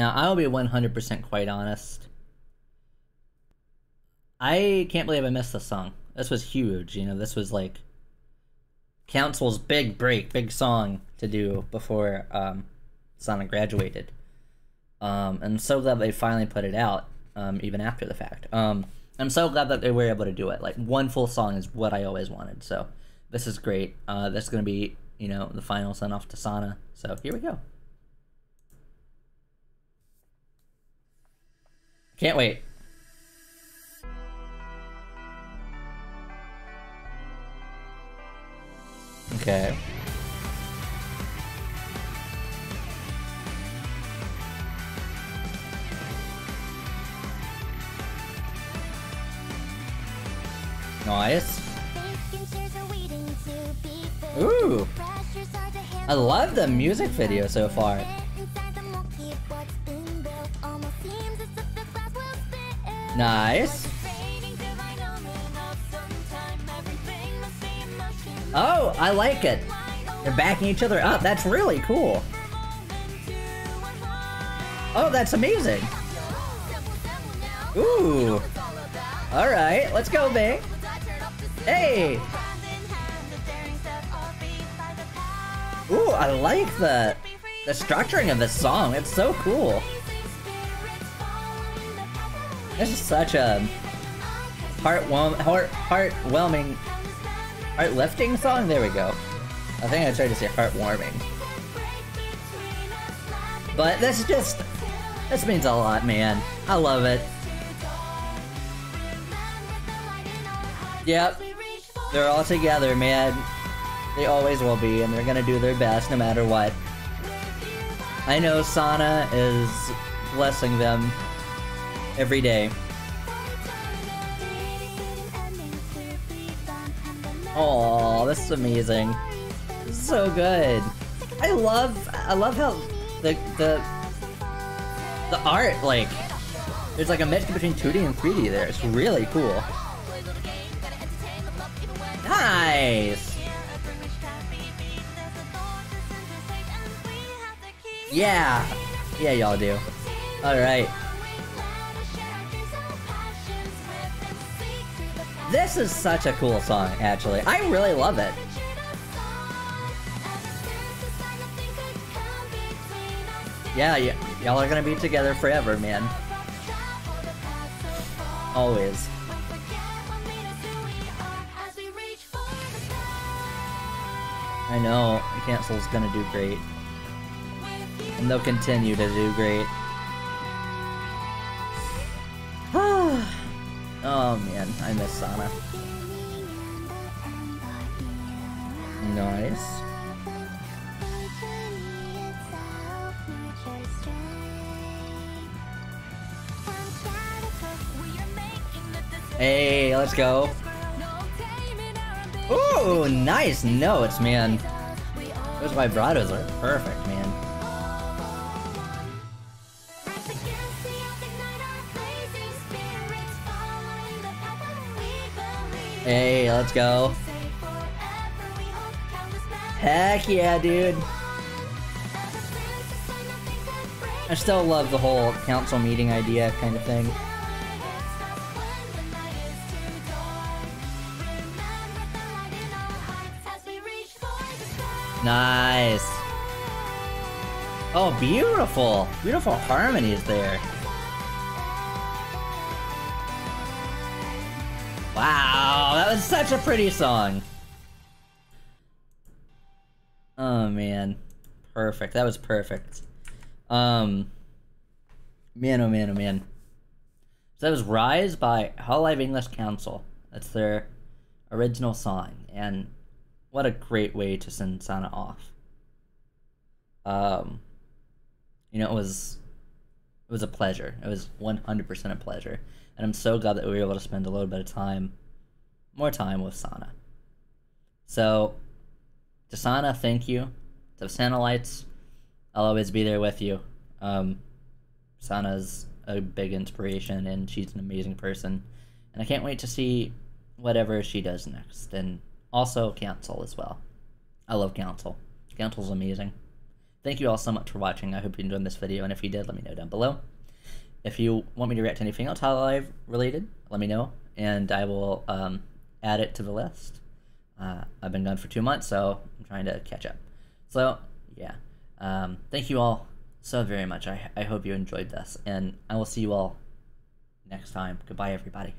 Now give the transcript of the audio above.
Now, I'll be 100% quite honest. I can't believe I missed this song. This was huge, you know, this was like Council's big break, big song to do before um, Sana graduated. Um, I'm so glad they finally put it out, um, even after the fact. Um, I'm so glad that they were able to do it. Like, one full song is what I always wanted, so this is great. Uh, this is going to be, you know, the final send off to Sana, so here we go. Can't wait. Okay. Nice. Ooh. I love the music video so far. Nice. Oh, I like it. They're backing each other up. That's really cool. Oh, that's amazing. Ooh. Alright, let's go, Bing. Hey! Ooh, I like the the structuring of this song. It's so cool. This is such a heartwarm, heart, heartwhelming, heart-lifting song. There we go. I think I tried to say heartwarming, but this just this means a lot, man. I love it. Yep, they're all together, man. They always will be, and they're gonna do their best no matter what. I know Sana is blessing them every day. Oh, this is amazing. This is so good. I love I love how the the the art like there's like a mix between 2D and 3D there. It's really cool. Nice. Yeah. Yeah, y'all do. Alright. This is such a cool song, actually. I really love it. Yeah, y'all are gonna be together forever, man. Always. I know, Council's gonna do great. And they'll continue to do great. Oh man, I miss Sana. Nice. Hey, let's go. Ooh, nice notes, man. Those vibratos are perfect, man. Hey, let's go. Heck yeah, dude. I still love the whole council meeting idea kind of thing. Nice. Oh, beautiful. Beautiful harmonies there. Wow, that was such a pretty song. Oh man. Perfect. That was perfect. Um Man oh man oh man. So that was Rise by Hololive English Council. That's their original song. And what a great way to send Sana off. Um, you know, it was it was a pleasure. It was one hundred percent a pleasure, and I'm so glad that we were able to spend a little bit of time, more time with Sana. So, to Sana, thank you. To Sanalites, I'll always be there with you. Um, Sana's a big inspiration, and she's an amazing person, and I can't wait to see whatever she does next. And also Council as well. I love Council. Council's amazing. Thank you all so much for watching. I hope you enjoyed this video, and if you did, let me know down below. If you want me to react to anything else Hololive related, let me know, and I will um, add it to the list. Uh, I've been gone for two months, so I'm trying to catch up. So, yeah. Um, thank you all so very much. I, I hope you enjoyed this, and I will see you all next time. Goodbye, everybody.